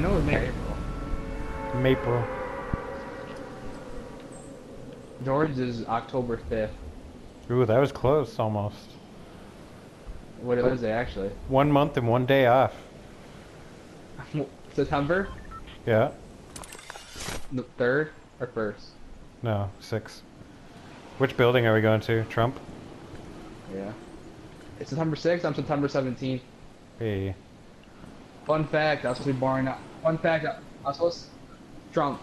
know it was April. Maple. George is October 5th. Ooh, that was close almost. What is it actually? One month and one day off. September? Yeah. The 3rd or 1st? No, six. Which building are we going to? Trump? Yeah. It's September 6th, I'm September 17th. Hey. Fun fact, I was supposed to be born. Fun fact, I was supposed Trump.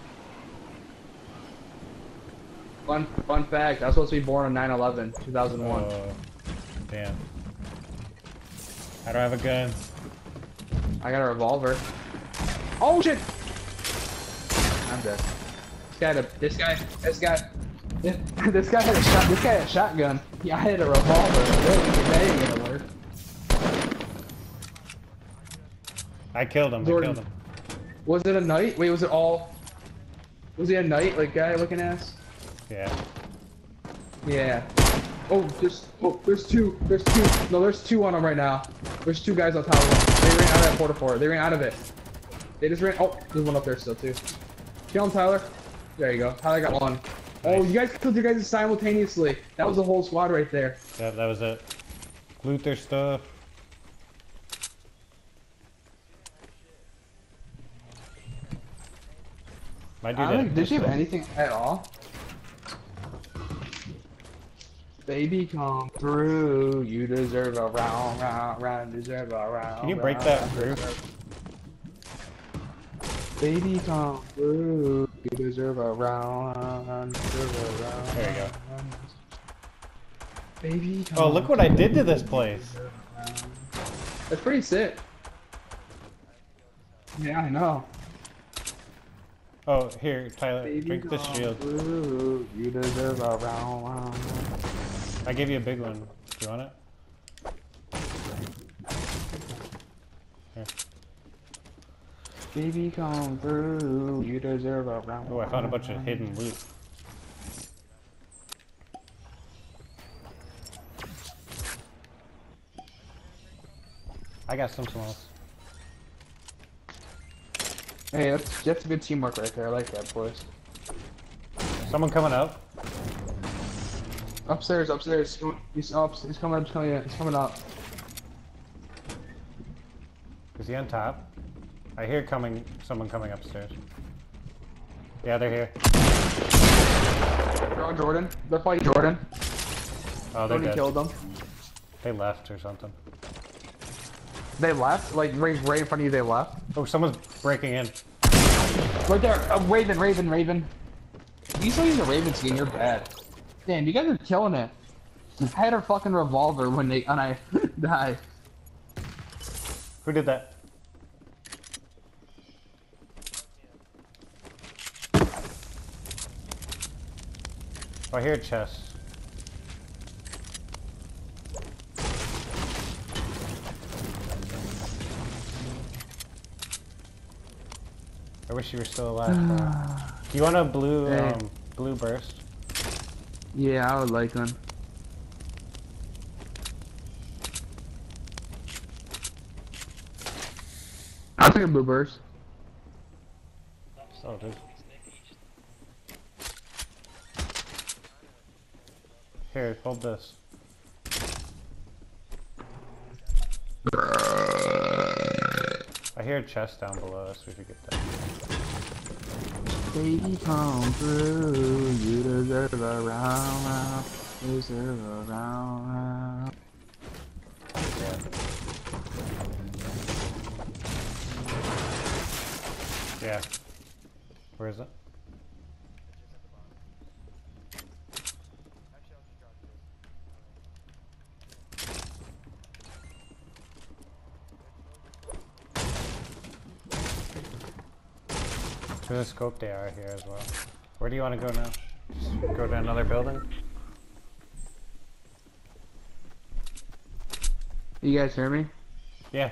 Fun fun fact, I was supposed to be born on 9/11, 2001. Oh, damn. I don't have a gun. I got a revolver. Oh shit! I'm dead. This guy, had a, this guy, this guy, this, this guy had a shot. This guy had a shotgun. Yeah, I had a revolver. That ain't gonna work. I killed him. Jordan. I killed him. Was it a knight? Wait, was it all? Was he a knight, like guy looking ass? Yeah. Yeah. Oh, there's oh, there's two. There's two. No, there's two on him right now. There's two guys on top of him. They ran out of that porta fort. They ran out of it. They just ran. Oh, there's one up there still too. Kill him, Tyler. There you go. Tyler got one. Oh, you guys killed your guys simultaneously. That was the whole squad right there. That, that was it. Loot their stuff. I a did she have anything at all? Baby, come through. You deserve a round, round, round. Deserve a round. Can you break round, that roof? Baby, come through. You deserve a round. Deserve a round. There you go. Baby, oh, come Oh, look what I did to this place. That's pretty sick. Yeah, I know. Oh, here, Tyler, Baby, drink this shield. through. You deserve a round, round. I gave you a big one. Do you want it? Here. Baby, come through. You deserve a round. Oh, I found a bunch of hidden loot. I got some smalls. Hey, that's, that's good teamwork right there. I like that, boys. Someone coming up. Upstairs, upstairs. He's up. He's coming up. He's coming. up. He's coming up. Is he on top? I hear coming. Someone coming upstairs. Yeah, they're here. They're on Jordan. They're fighting Jordan. Oh, they're Jordan dead. killed them. They left or something. They left. Like right, right in front of you. They left. Oh, someone's breaking in. Right there. Uh, Raven. Raven. Raven. You still use a Raven skin. You're bad. Damn, you guys are killing it. I had a fucking revolver when they and I died. Who did that? Oh, I hear a chest. I wish you were still alive. bro. Do you want a blue, Hey. um, blue burst? Yeah, I would like one. I'll take a blue burst. So, dude. Here, hold this. I hear a chest down below us. We should get that. Baby, come through. You deserve a round, round. Deserve a round, round. Yeah. Yeah. Where is it? There's a scope they are here as well. Where do you want to go now? Just go to another building? You guys hear me? Yeah.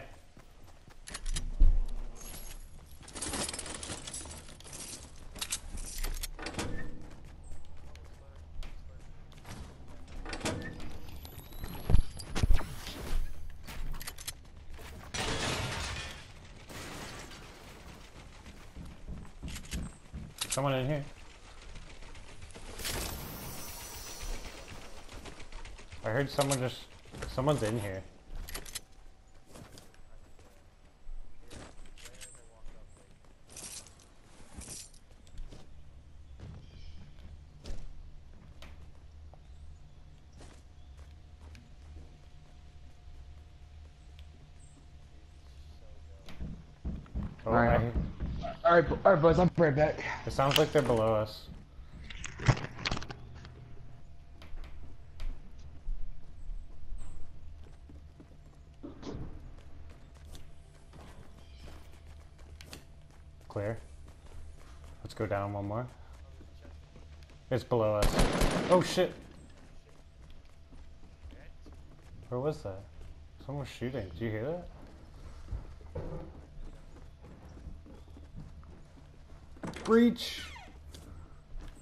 Someone in here. I heard someone just... Someone's in here. Oh, Alright. I hear- Alright, boys, I'm right back. It sounds like they're below us. Clear. Let's go down one more. It's below us. Oh shit! Where was that? Someone was shooting. Did you hear that? Breach!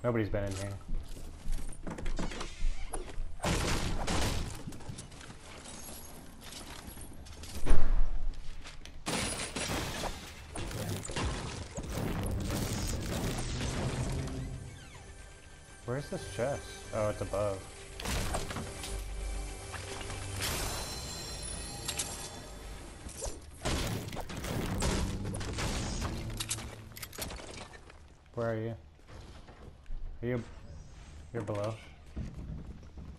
Nobody's been in here. Where's this chest? Oh, it's above. Are you? Are you? You're below.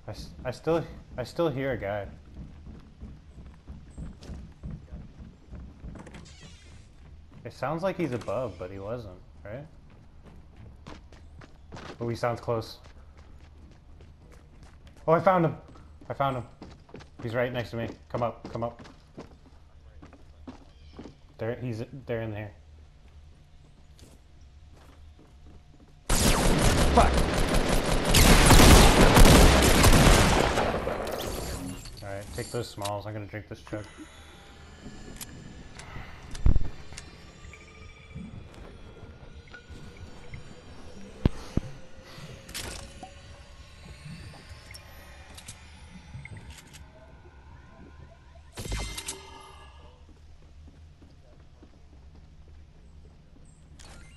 I, I still I still hear a guy. It sounds like he's above, but he wasn't, right? Oh, he sounds close. Oh, I found him! I found him. He's right next to me. Come up, come up. There, he's they're in there. Fuck! Alright, take those smalls. I'm gonna drink this chug.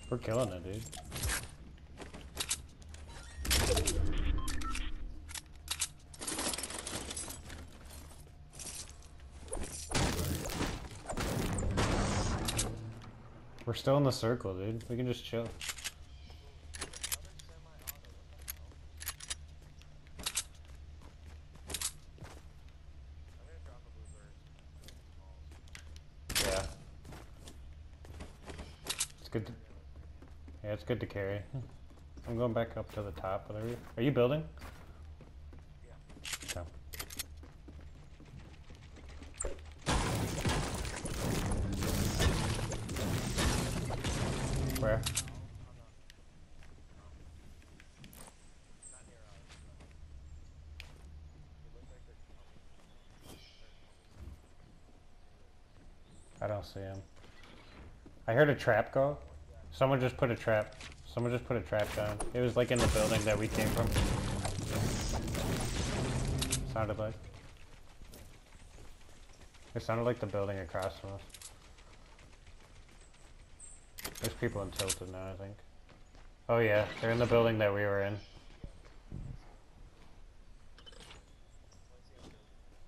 We're killing it, dude. We're still in the circle, dude. We can just chill. Yeah. It's good to, Yeah, it's good to carry. I'm going back up to the top. Whatever. you- Are you building? Yeah. Where? I don't see him. I heard a trap go. Someone just put a trap. Someone just put a trap down. It was like in the building that we came from. Sounded like. It sounded like the building across from us. There's people in Tilted now, I think. Oh yeah, they're in the building that we were in.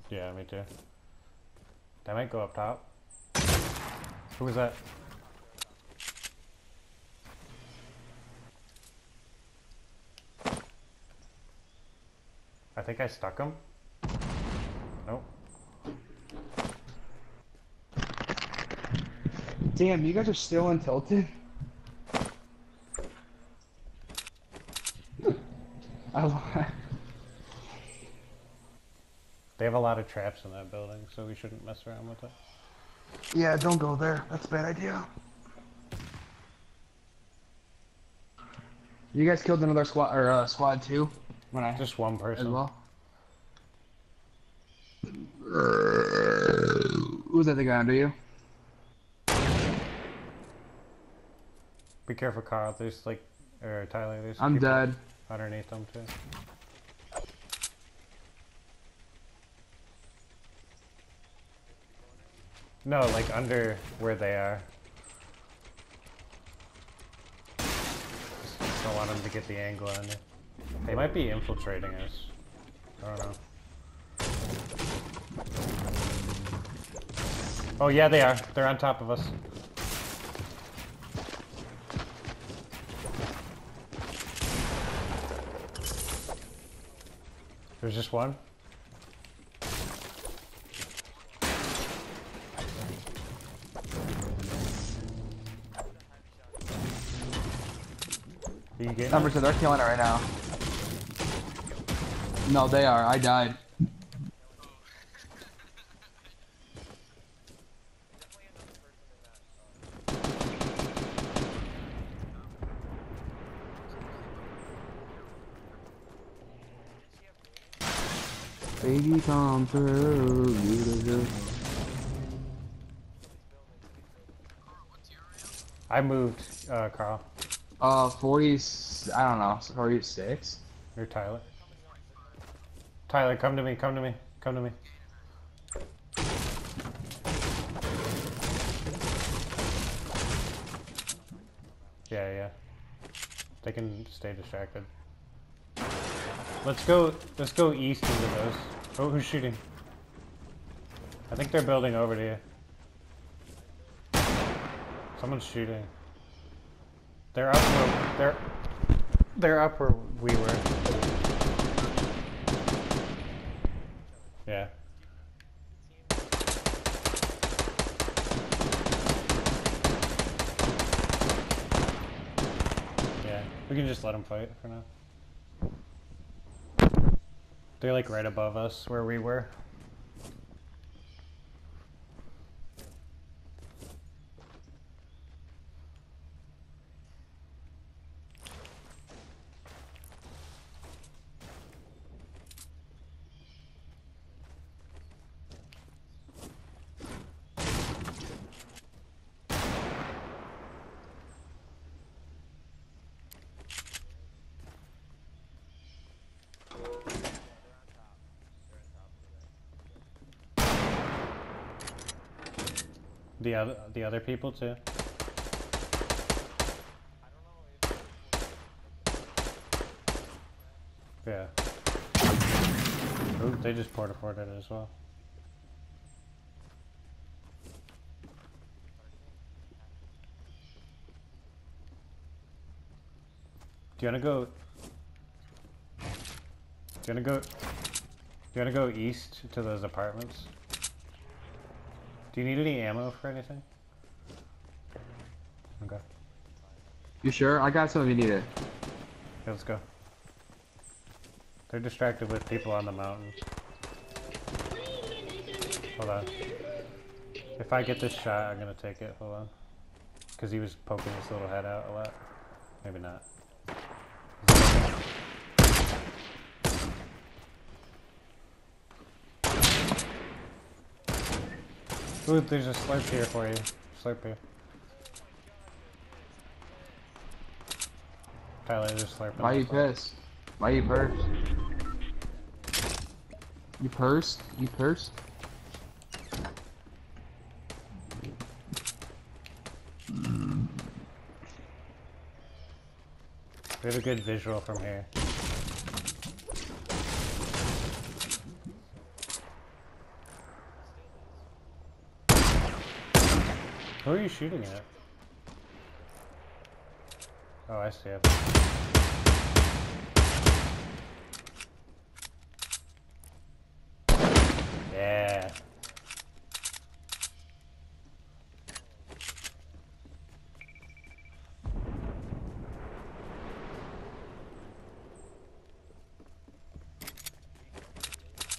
Yeah, me too. They might go up top. Who was that? I think I stuck him. Nope. Damn, you guys are still in tilted? They have a lot of traps in that building, so we shouldn't mess around with it. Yeah, don't go there. That's a bad idea. You guys killed another squad or uh, squad two when I Just one person as well. Who's that the guy under you? Be careful, Carl. There's like, or Tyler. There's I'm dead. underneath them too. No, like under where they are. don't want them to get the angle on you. They might be infiltrating us. I don't know. Oh yeah, they are. They're on top of us. There's just one. Are you getting Number two, they're killing it right now. No, they are. I died. Baby, come through. You deserve. I moved, uh, Carl. Uh, 40, I don't know, 46? You're Tyler. Tyler, come to me, come to me, come to me. Yeah, yeah. They can stay distracted. Let's go, let's go east into those. Oh, who's shooting? I think they're building over to you. Someone's shooting. They're up where, they're, they're up where we were. Yeah. Yeah, we can just let them fight for now. They're like right above us where we were. The other the other people too. Yeah. Ooh, they just porta ported it as well. Do you wanna go? Do you wanna go? Do you wanna go east to those apartments? Do you need any ammo for anything? Okay. You sure? I got some if you need it. Okay, let's go. They're distracted with people on the mountain. Hold on. If I get this shot, I'm gonna take it. Hold on. Because he was poking his little head out a lot. Maybe not. Ooh, there's a slurp here for you. Slurp here. Tyler, just slurping. Why you one. pissed? Why you pursed? You pursed? You pursed? We have a good visual from here. Who are you shooting at? Oh, I see it. Yeah.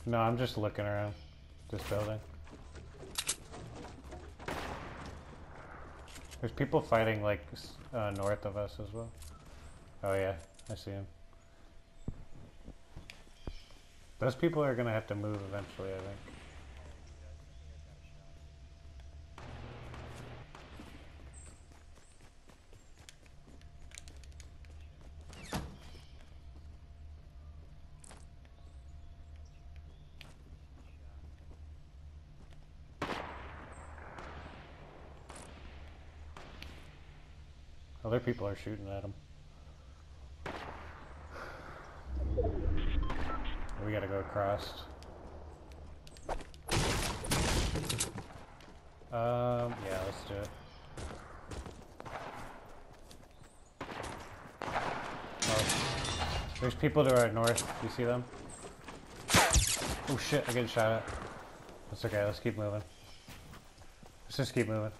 No, I'm just looking around this building. There's people fighting like uh, north of us as well. Oh yeah, I see him. Those people are gonna have to move eventually, I think. Other people are shooting at him. We gotta go across. Um, yeah, let's do it. Oh. There's people to our north. You see them? Oh shit, I get shot at. That's okay, let's keep moving. Let's just keep moving.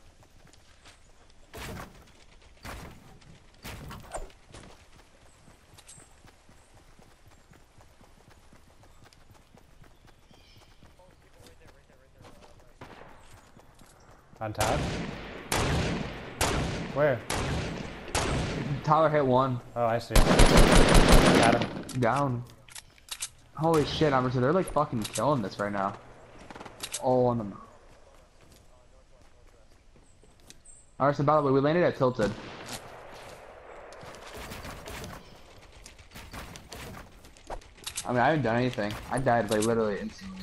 On top? Where? Tyler hit one. Oh, I see. Got him. Down. Holy shit, Emerson, they're like fucking killing this right now. All on them. Alright, so by the way, we landed at Tilted. I mean, I haven't done anything. I died like literally instantly.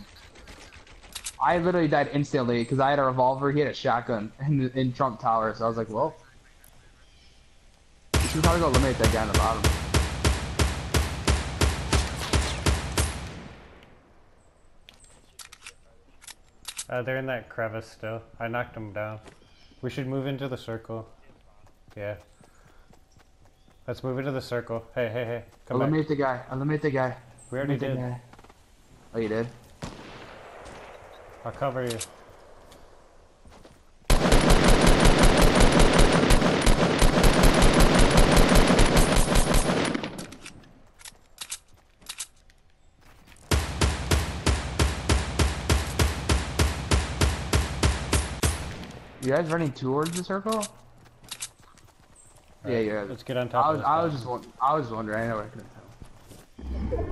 I literally died instantly because I had a revolver, he had a shotgun in, in Trump Tower, so I was like, well. We should probably go eliminate that guy on the bottom. Uh, they're in that crevice still. I knocked them down. We should move into the circle. Yeah. Let's move into the circle. Hey, hey, hey. Come back. Eliminate the guy. Eliminate the guy. We already Eliminate the did. guy. Oh, you did? I'll cover you. You guys running towards the circle? Yeah, yeah. Let's get on top I was, I was just, won- I was wondering. I know I couldn't tell.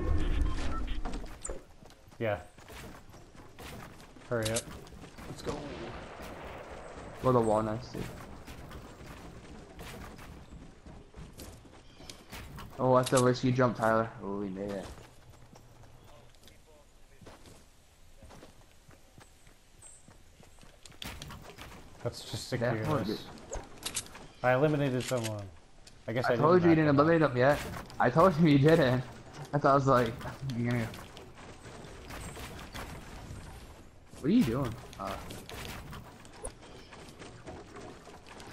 Yeah. Hurry up. Let's go. Or the wall next to. Oh, that's a risky jump, Tyler. Oh, we made it. Let's just secure Definitely. I eliminated someone. I guess I, I told you you didn't them out. eliminate them yet. I told you you didn't. I thought I was like, you're gonna. What are you doing? Uh.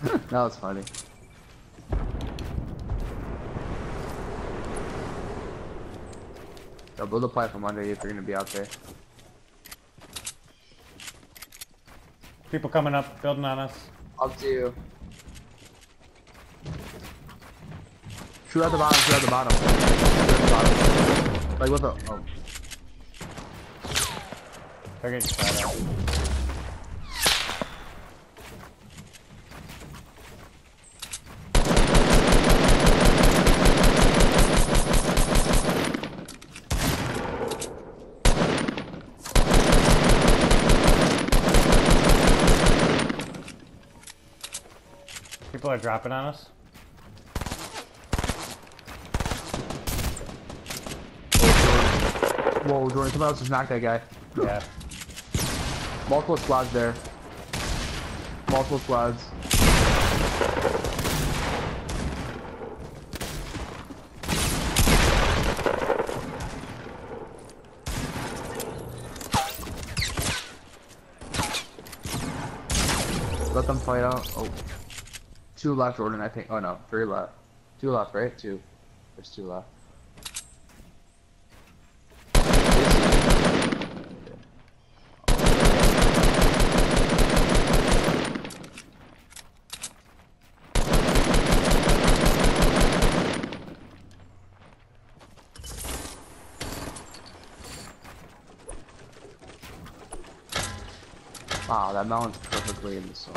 that was funny. Yo, build a platform under you if you're gonna be out there. People coming up, building on us. Up to you. Shoot at the bottom, shoot at the bottom. Shoot at the bottom. Like what the oh. They're getting shot at. People are dropping on us. Whoa, Jordan, someone else just knocked that guy. Yeah. Multiple squads there. Multiple squads. Let them fight out. Oh. Two left, Jordan, I think. Oh no, three left. Two left, right? Two. There's two left. Wow, that melon's perfectly in the sun.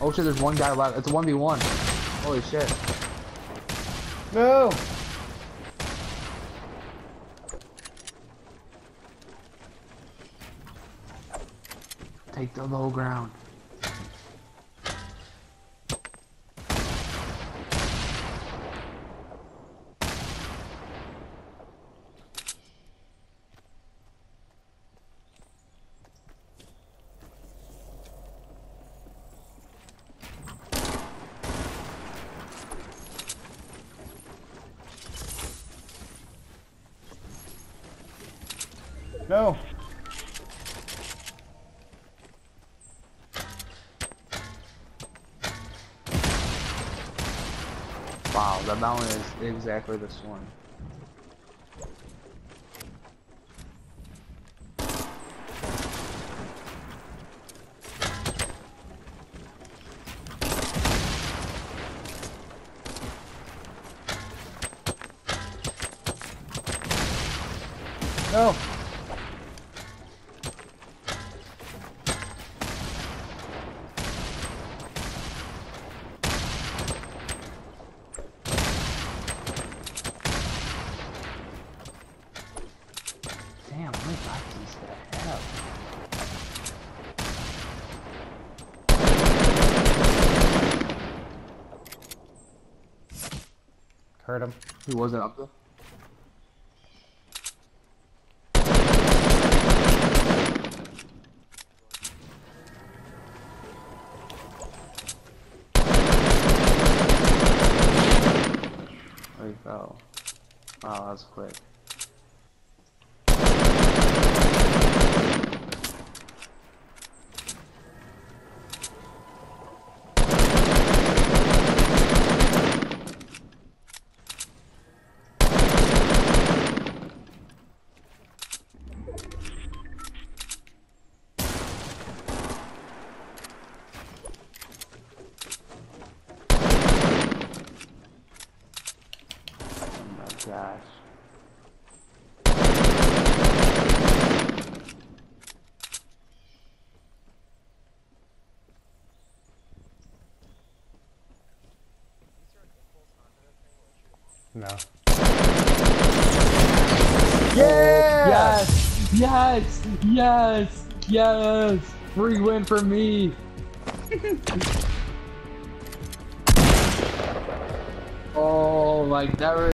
Oh shit, there's one guy left. It's a 1v1. Holy shit. No! Take the low ground. Wow, that mountain is exactly this one. No. Damn, how many boxes did I have? Hurt him. He wasn't up there. There you go. Wow, that was quick. Oh my gosh. No. Yes! Yes! Yes! Free win for me! oh, like that.